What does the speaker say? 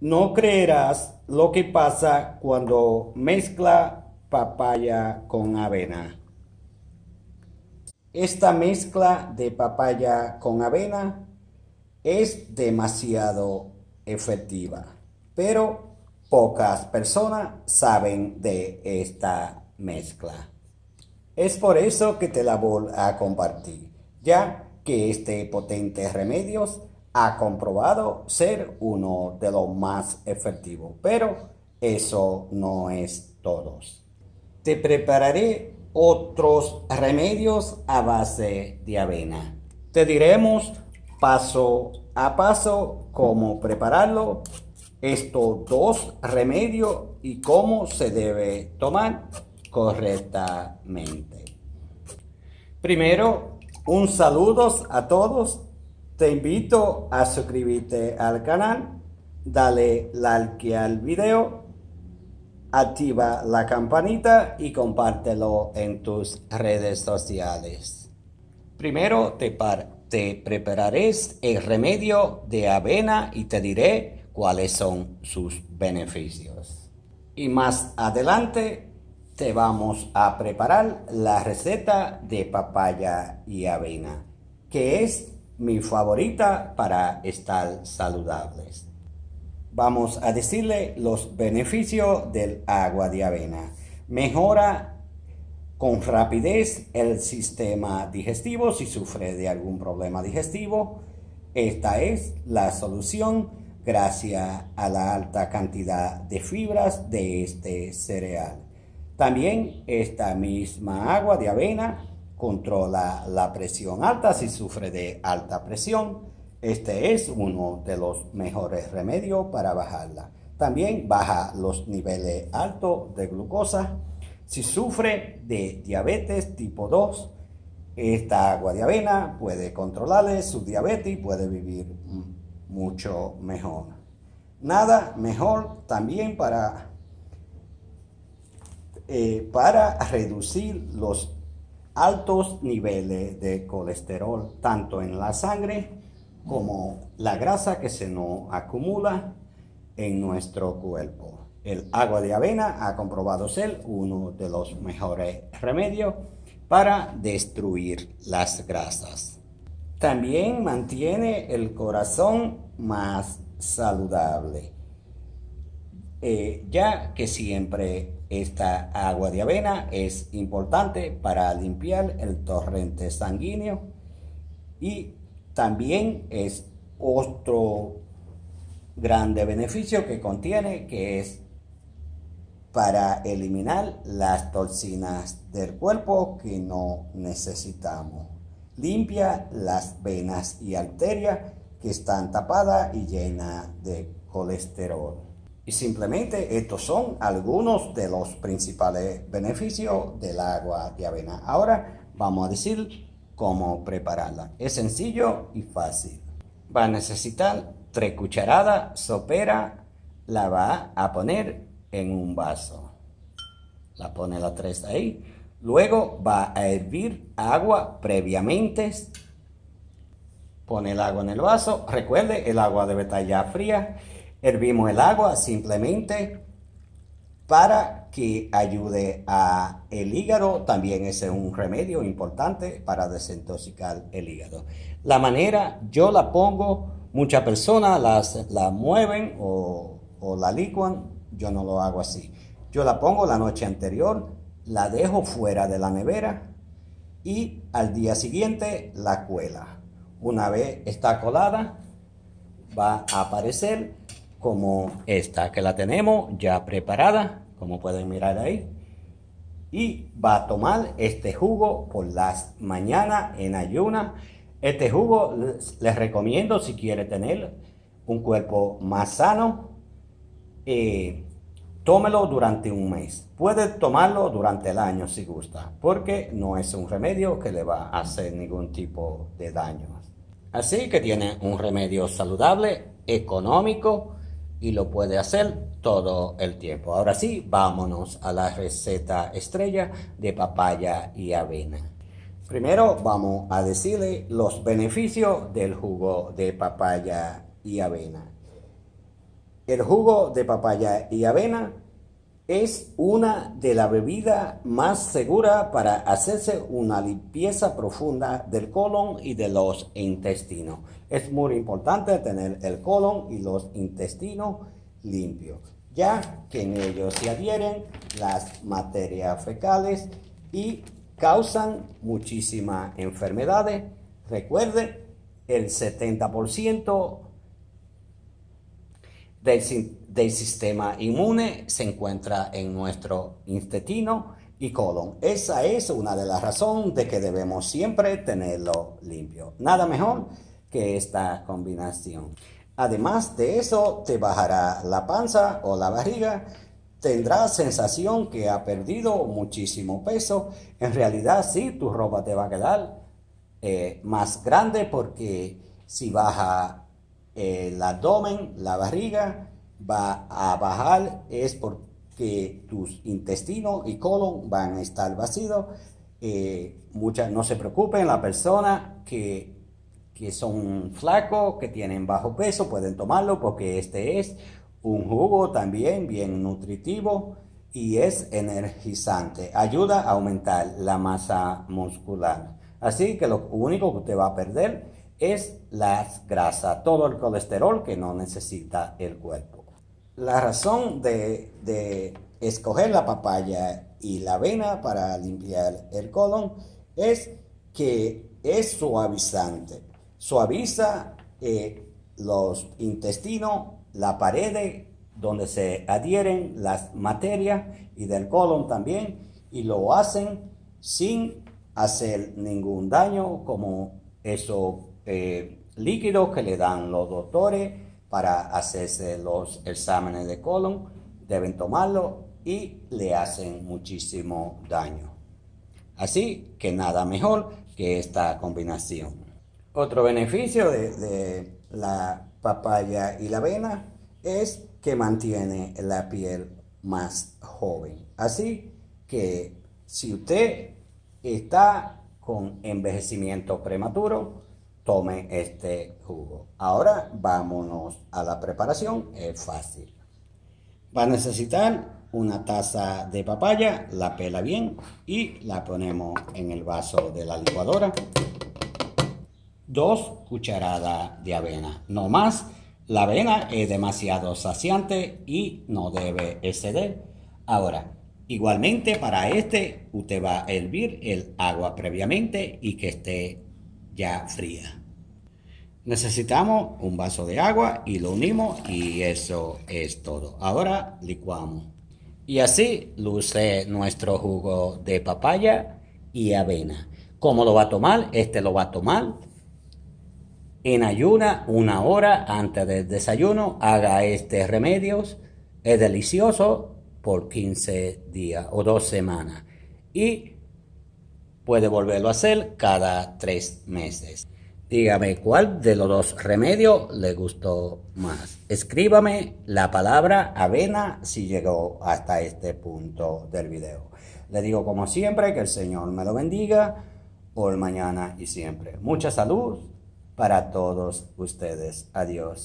No creerás lo que pasa cuando mezcla papaya con avena. Esta mezcla de papaya con avena es demasiado efectiva, pero pocas personas saben de esta mezcla. Es por eso que te la voy a compartir, ya que este potente remedio ha comprobado ser uno de los más efectivos, pero eso no es todo. Te prepararé otros remedios a base de avena. Te diremos paso a paso cómo prepararlo, estos dos remedios y cómo se debe tomar correctamente. Primero, un saludo a todos. Te invito a suscribirte al canal, dale like al video, activa la campanita y compártelo en tus redes sociales. Primero te, te prepararé el remedio de avena y te diré cuáles son sus beneficios. Y más adelante te vamos a preparar la receta de papaya y avena, que es mi favorita para estar saludables. Vamos a decirle los beneficios del agua de avena. Mejora con rapidez el sistema digestivo si sufre de algún problema digestivo. Esta es la solución gracias a la alta cantidad de fibras de este cereal. También esta misma agua de avena controla la presión alta si sufre de alta presión. Este es uno de los mejores remedios para bajarla. También baja los niveles altos de glucosa. Si sufre de diabetes tipo 2, esta agua de avena puede controlarle su diabetes y puede vivir mucho mejor. Nada mejor también para eh, para reducir los altos niveles de colesterol, tanto en la sangre como la grasa que se nos acumula en nuestro cuerpo. El agua de avena ha comprobado ser uno de los mejores remedios para destruir las grasas. También mantiene el corazón más saludable, eh, ya que siempre esta agua de avena es importante para limpiar el torrente sanguíneo y también es otro grande beneficio que contiene que es para eliminar las toxinas del cuerpo que no necesitamos. Limpia las venas y arterias que están tapadas y llenas de colesterol. Y simplemente estos son algunos de los principales beneficios del agua de avena. Ahora vamos a decir cómo prepararla. Es sencillo y fácil. Va a necesitar tres cucharadas sopera. La va a poner en un vaso. La pone la tres ahí. Luego va a hervir agua previamente. Pone el agua en el vaso. Recuerde, el agua debe estar ya fría Hervimos el agua simplemente para que ayude a el hígado. También es un remedio importante para desintoxicar el hígado. La manera, yo la pongo, muchas personas las, la mueven o, o la licuan. Yo no lo hago así. Yo la pongo la noche anterior, la dejo fuera de la nevera y al día siguiente la cuela. Una vez está colada, va a aparecer como esta que la tenemos ya preparada, como pueden mirar ahí. Y va a tomar este jugo por las mañanas en ayuna. Este jugo les, recomiendo si quiere tener un cuerpo más sano. Eh, tómelo durante un mes. Puede tomarlo durante el año si gusta, porque no es un remedio que le va a hacer ningún tipo de daño. Así que tiene un remedio saludable, económico, y lo puede hacer todo el tiempo. Ahora sí, vámonos a la receta estrella de papaya y avena. Primero vamos a decirle los beneficios del jugo de papaya y avena. el jugo de papaya y avena es una de las bebidas más seguras para hacerse una limpieza profunda del colon y de los intestinos. Es muy importante tener el colon y los intestinos limpios, ya que en ellos se adhieren las materias fecales y causan muchísimas enfermedades. Recuerde, el 70% del, sistema inmune se encuentra en nuestro intestino y colon. Esa es una de las razones de que debemos siempre tenerlo limpio. Nada mejor que esta combinación. Además de eso, te bajará la panza o la barriga. Tendrás sensación que ha perdido muchísimo peso. En realidad, sí, tu ropa te va a quedar eh, más grande porque si baja el abdomen, la barriga va a bajar, es porque tus intestinos y colon van a estar vacíos. Eh, muchas, no se preocupen, la persona que, que son flacos, que tienen bajo peso, pueden tomarlo porque este es un jugo también bien nutritivo y es energizante. Ayuda a aumentar la masa muscular. Así que lo único que usted va a perder es la grasa, todo el colesterol que no necesita el cuerpo. La razón de, escoger la papaya y la avena para limpiar el colon es que es suavizante. Suaviza eh, los intestinos, la pared donde se adhieren las materias y del colon también y lo hacen sin hacer ningún daño como eso eh, líquidos que le dan los doctores para hacerse los exámenes de colon, deben tomarlo y le hacen muchísimo daño. Así que nada mejor que esta combinación. Otro beneficio de, de la papaya y la avena es que mantiene la piel más joven. Así que si usted está con envejecimiento prematuro, tome este jugo. Ahora vámonos a la preparación, es fácil. Va a necesitar una taza de papaya, la pela bien y la ponemos en el vaso de la licuadora. Dos cucharadas de avena, no más. La avena es demasiado saciante y no debe exceder. Ahora, igualmente para este, usted va a hervir el agua previamente y que esté ya fría. Necesitamos un vaso de agua y lo unimos y eso es todo. Ahora licuamos. Y así luce nuestro jugo de papaya y avena. ¿Cómo lo va a tomar? Este lo va a tomar en ayuna una hora antes del desayuno. Haga este remedio. Es delicioso por 15 días o dos semanas. Y puede volverlo a hacer cada tres meses. Dígame cuál de los dos remedios le gustó más. Escríbame la palabra avena si llegó hasta este punto del video. Le digo como siempre que el Señor me lo bendiga por mañana y siempre. Mucha salud para todos ustedes. Adiós.